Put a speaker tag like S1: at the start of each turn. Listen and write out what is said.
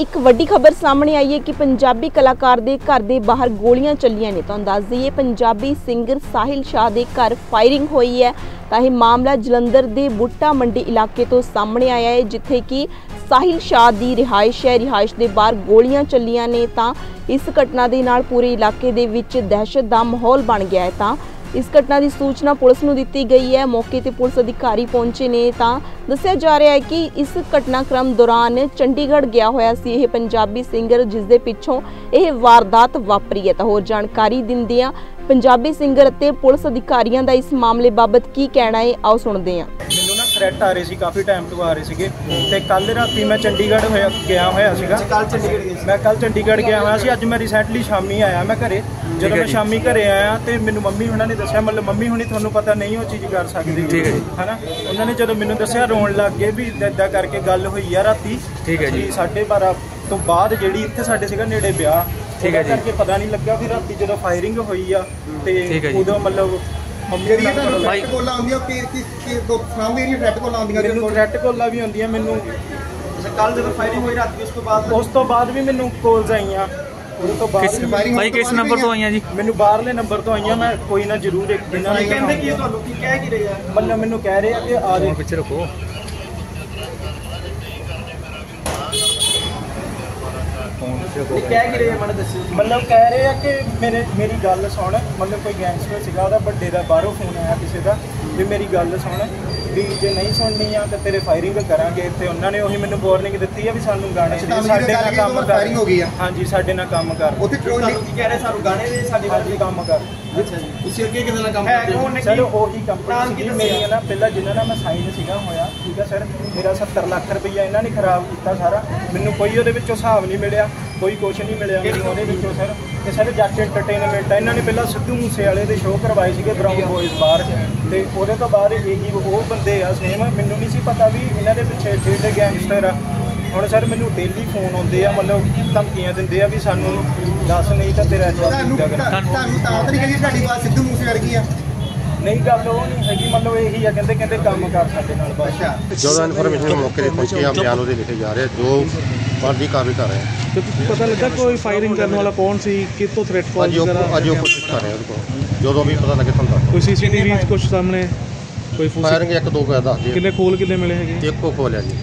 S1: ਇੱਕ ਵੱਡੀ ਖਬਰ ਸਾਹਮਣੇ ਆਈ ਹੈ ਕਿ ਪੰਜਾਬੀ ਕਲਾਕਾਰ ਦੇ ਘਰ ਦੇ ਬਾਹਰ ਗੋਲੀਆਂ ਚੱਲੀਆਂ ਨੇ। ਤੁਹਾਨੂੰ ਦੱਸ ਦਈਏ, ਪੰਜਾਬੀ ਸਿੰਗਰ ਸਾਹਿਲ ਸ਼ਾਹ ਦੇ ਘਰ ਫਾਇਰਿੰਗ ਹੋਈ ਹੈ। ਤਾਂ ਇਹ ਮਾਮਲਾ ਜਲੰਧਰ ਦੇ ਬੁੱਟਾ ਮੰਡੀ ਇਲਾਕੇ ਤੋਂ ਸਾਹਮਣੇ ਆਇਆ ਹੈ, ਜਿੱਥੇ ਕਿ ਸਾਹਿਲ ਸ਼ਾਹ ਦੀ ਰਿਹਾਇਸ਼ ਹੈ। ਰਿਹਾਇਸ਼ ਦੇ ਬਾਹਰ ਗੋਲੀਆਂ ਚੱਲੀਆਂ ਨੇ ਤਾਂ ਇਸ ਘਟਨਾ ਦੇ ਨਾਲ ਪੂਰੇ ਇਲਾਕੇ ਦੇ ਵਿੱਚ ਦਹਿਸ਼ਤ ਦਾ ਮਾਹੌਲ ਬਣ ਗਿਆ ਹੈ। ਤਾਂ ਇਸ ਘਟਨਾ ਦੀ ਸੂਚਨਾ ਪੁਲਿਸ ਨੂੰ ਦਿੱਤੀ ਗਈ ਹੈ। ਮੌਕੇ ਤੇ ਪੁਲਿਸ ਅਧਿਕਾਰੀ ਪਹੁੰਚੇ ਨੇ ਤਾਂ ਦੱਸਿਆ ਜਾ ਰਿਹਾ ਹੈ ਕਿ ਇਸ ਘਟਨਾਕ੍ਰਮ ਦੌਰਾਨ ਚੰਡੀਗੜ੍ਹ ਗਿਆ ਹੋਇਆ ਸੀ ਇਹ ਪੰਜਾਬੀ ਸਿੰਗਰ, ਜਿਸ ਦੇ ਪਿੱਛੋਂ ਇਹ ਵਾਰਦਾਤ ਵਾਪਰੀ ਹੈ। ਤਾਂ ਹੋਰ ਜਾਣਕਾਰੀ ਦਿੰਦਿਆਂ ਪੰਜਾਬੀ ਸਿੰਗਰ ਅਤੇ ਪੁਲਿਸ ਅਧਿਕਾਰੀਆਂ ਦਾ ਇਸ ਮਾਮਲੇ ਬਾਬਤ ਕੀ ਕਹਿਣਾ ਹੈ, ਆਓ ਸੁਣਦੇ ਹਾਂ।
S2: ਥ੍ਰੈਟ ਆ ਰਹੇ ਸੀ ਕਾਫੀ ਟਾਈਮ ਤੋਂ ਆ ਰਹੇ ਸੀਗੇ। ਤੇ ਕੱਲ ਰਾਤੀ ਮੈਂ ਚੰਡੀਗੜ੍ਹ ਹੋਇਆ ਗਿਆ ਹੋਇਆ ਸੀਗਾ।
S3: ਕੱਲ ਚੰਡੀਗੜ੍ਹ ਗਏ
S2: ਮੈਂ ਕੱਲ ਚੰਡੀਗੜ੍ਹ ਗਿਆ ਹੋਇਆ ਸੀ। ਅੱਜ ਮੈਂ ਰੀਸੈਂਟਲੀ ਸ਼ਾਮੀ ਆਇਆ ਮੈਂ ਘਰੇ। ਜਦੋਂ ਮੈਂ ਸ਼ਾਮੀ ਘਰੇ ਆਇਆ ਤੇ ਮੈਨੂੰ ਮੰਮੀ ਉਹਨਾਂ ਨੇ ਦੱਸਿਆ ਮਤਲਬ ਮੰਮੀ ਹੁਣੀ ਤੁਹਾਨੂੰ ਪਤਾ ਨਹੀਂ ਉਹ ਚੀਜ਼ ਕਰ ਸਕਦੀ।
S3: ਠੀਕ ਹੈ ਜੀ।
S2: ਹਨਾ? ਉਹਨਾਂ ਨੇ ਜਦੋਂ ਮੈਨੂੰ ਦੱਸਿਆ ਰੋਣ ਲੱਗ ਗਏ ਵੀ ਇਦਾਂ ਕਰਕੇ ਗੱਲ ਹੋਈ ਆ ਰਾਤੀ।
S3: ਠੀਕ ਹੈ ਜੀ।
S2: 12:30 ਤੋਂ ਬਾਅਦ ਜਿਹੜੀ ਇੱਥੇ ਸਾਡੇ ਸੀਗਾ ਨੇੜੇ ਵਿਆਹ
S3: ਠੀਕ ਹੈ ਜੀ।
S2: ਕਰਕੇ ਪਤਾ ਨਹੀਂ ਲੱਗਾ ਵੀ ਰਾਤੀ ਜਦੋਂ ਫਾਇਰਿੰਗ ਹੋਈ ਆ ਤੇ। ਉਦੋਂ ਮਤਲਬ
S4: ਜਿਹੜੀਆਂ
S2: ਨਾਲ
S4: ਤੁਹਾਨੂੰ
S3: ਭਾਈ-
S4: ਫਰੈਟ ਕੋਲਾਂ ਆਉਂਦੀਆਂ ਕਿ ਕਿ ਕਿ ਦੋ ਸਾਹਮਣੇ ਜਿਹੜੀਆਂ ਫਰੈਟ ਕੋਲਾਂ ਆਉਂਦੀਆਂ
S2: ਮੈਨੂੰ ਥ੍ਰੈਟ ਕੋਲਾਂ ਵੀ ਹੁੰਦੀਆਂ ਮੈਨੂੰ
S3: ਕੱਲ ਜਦੋਂ ਫਾਇਰਿੰਗ ਹੋਈ ਰਾਤੀ ਉਸ ਤੋਂ ਬਾਅਦ
S2: ਉਸ ਤੋਂ ਬਾਅਦ ਵੀ ਮੈਨੂੰ ਕਾਲਸ ਆਈਆਂ। ਉਸ ਤੋਂ ਬਾਅਦ
S3: ਕਿਸ
S2: ਵੀ
S4: firing
S3: ਭਾਈ ਕਿਸ ਨੰਬਰ ਤੋਂ ਆਈਆਂ? ਜੀ?
S2: ਮੈਨੂੰ ਬਾਹਰਲੇ ਨੰਬਰ ਤੋਂ ਆਈਆਂ ਮੈਂ ਕੋਈ ਨਾ ਜ਼ਰੂਰ ਇੱਕ ਦਿਨ ਨਾਲ
S3: ਕਹਿੰਦੇ ਕੀ ਤੁਹਾਨੂੰ? ਕੀ ਕਹਿ ਕੀ ਰਹੇ ਆ?
S2: ਮਤਲਬ ਮੈਨੂੰ ਕਹਿ ਰਹੇ ਆ ਕਿ ਆ ਦੇ
S3: ਪਿੱਛੇ ਰੱਖੋ। ਕਹਿ ਕੀ ਰਹੇ ਆ ਮੈਨੂੰ ਦੱਸਿਓ।
S2: ਮਤਲਬ ਕਹਿ ਰਹੇ ਆ ਕਿ ਮੇਰੇ ਮੇਰੀ ਗੱਲ ਸੁਣ ਮਤਲਬ ਕੋਈ ਗੈਂਗਸਟਰ ਸੀਗਾ ਉਹਦਾ ਵੱਡੇ ਦਾ ਬਾਹਰੋਂ ਫੋਨ ਆਇਆ ਕਿਸੇ ਦਾ ਵੀ ਮੇਰੀ ਗੱਲ ਸੁਣ ਵੀ ਜੇ ਨਹੀਂ ਸੁਣਨੀ ਆ ਤਾਂ ਤੇਰੇ ਫਾਇਰਿੰਗ ਕਰਾਂਗੇ ਤੇ ਉਹਨਾਂ ਨੇ ਉਹੀ ਮੈਨੂੰ ਵਾਰਨਿੰਗ ਦਿੱਤੀ ਆ ਵੀ ਸਾਨੂੰ ਗਾਣੇ ਦੇ ਸਾਡੇ ਨਾਲ ਕੰਮ ਕਰ।
S4: firing ਹੋ ਗਈ ਆ।
S2: ਹਾਂਜੀ ਸਾਡੇ ਨਾਲ ਕੰਮ ਕਰ।
S4: ਉੱਥੇ ਟ੍ਰੋਲ
S3: ਕੀ ਕਹਿ ਰਹੇ ਸਾਨੂੰ ਗਾਣੇ ਦੇ ਸਾਡੇ
S2: ਹਾਂਜੀ। ਕੰਮ ਕਰ।
S3: ਅੱਛਾ ਜੀ। ਤੁਸੀਂ ਅੱਗੇ ਕਿਹਦੇ ਨਾਲ ਕੰਮ ਕਰਦੇ
S2: ਸਰ ਉਹੀ ਕੰਪਨੀ
S3: ਕੀ
S2: ਸੀ? ਮੇਰੀ ਨਾ ਪਹਿਲਾਂ ਜਿਨ੍ਹਾਂ ਨਾਲ ਮੈਂ ਸਾਈਨ ਸੀਗਾ ਹੋਇਆ ਠੀਕ ਹੈ ਸਰ? ਮੇਰਾ 70 ਲੱਖ ਰੁਪਈਆ ਇਹਨਾਂ ਨੇ ਖਰਾਬ ਕੀਤਾ ਸਾਰਾ। ਮੈਨੂੰ ਕੋਈ ਉਹਦੇ ਵਿੱਚੋਂ ਹਿਸਾਬ ਨਹੀਂ ਮਿਲਿਆ। ਕੋਈ ਕੁਝ ਨਹੀਂ ਮਿਲਿਆ ਮੈਨੂੰ ਉਹਦੇ ਵਿੱਚੋਂ ਸਰ। ਤੇ ਸਰ ਜੱਟ ਐਂਟਰਟੇਨਮੈਂਟ ਇਹਨਾਂ ਨੇ ਪਹਿਲਾਂ ਸਿੱਧੂ ਮੂਸੇ ਵਾਲੇ ਦੇ ਸ਼ੋਅ ਕਰਵਾਏ ਸੀਗੇ ਬਰਾਊਨ ਬॉयਜ਼ ਬਾਹਰ। ਤੇ ਉਹਦੇ ਤੋਂ ਬਾਅਦ ਇਹੀ ਉਹ ਬੰਦੇ ਆ ਸੇਮ ਮੈਨੂੰ ਨਹੀਂ ਸੀ ਪਤਾ ਵੀ ਇਹਨਾਂ ਦੇ ਪਿੱਛੇ ਜਿਹੜੇ ਗੈਂਗਸਟਰ ਆ। ਹੁਣ ਸਰ ਮੈਨੂੰ ਡੇਲੀ ਫੋਨ ਆਉਂਦੇ ਆ ਮਤਲਬ ਧਮਕੀਆਂ ਦਿੰਦੇ ਆ ਵੀ ਸਾਨੂੰ ਦੱਸ ਨਹੀਂ ਤਾਂ ਤੇਰਾ ਜਵਾਬ
S4: ਤੁਹਾਨੂੰ। ਤੁਹਾਨੂੰ ਤਾਂ ਨਹੀਂ ਕਹਿੰਦੀ ਤੁਹਾਡੀ ਬਾਤ ਸਿੱਧੂ ਮੂਸੇ ਵਰਗੀ ਆ।
S2: ਨਹੀਂ ਗੱਲ ਉਹ ਨਹੀਂ ਹੈਗੀ ਮਤਲਬ ਇਹੀ ਆ ਕਹਿੰਦੇ ਕਹਿੰਦੇ ਕੰਮ ਕਰ ਸਾਡੇ ਨਾਲ ਬਸ।
S5: ਜਦੋਂ ਇਨਫੋਰਮੇਸ਼ਨ ਮੌਕੇ ਤੇ ਪਹੁੰਚੇ ਆ ਬਿਆਨ ਉਹਦੇ ਲਿਖੇ ਜਾ ਰਹੇ ਜੋ ਬਣਦੀ ਕਾਰਵਾਈ ਕਰ ਰਹੇ
S6: ਤੇ ਪਤਾ ਲੱਗਾ ਕੋਈ ਫਾਇਰਿੰਗ ਕਰਨ ਵਾਲਾ ਕੌਣ ਸੀ ਕਿੱਥੋਂ ਥ੍ਰੈਟ ਕਾਲ
S5: ਅੱਜ ਉਹ ਅੱਜ ਉਹ ਕੋਸ਼ਿਸ਼ ਕਰ ਰਹੇ ਉਹਦੇ ਕੋਲ। ਜਦੋਂ ਵੀ ਪਤਾ ਲੱਗੇ ਤੁਹਾਨੂੰ ਦੱਸ
S6: ਕੋਈ ਸੀਸੀਟੀਵੀ ਕੁਝ ਸਾਹਮਣੇ ਕੋਈ
S5: ਫਾਇਰਿੰਗ ਇੱਕ ਦੋ ਕੁ ਦੱਸ ਦੇ।
S6: ਕਿੰਨੇ ਖੋਲ ਕਿੰਨੇ ਮਿਲੇ ਹੈਗੇ?
S5: ਇੱਕੋ ਖੋਲਿਆ ਜੀ।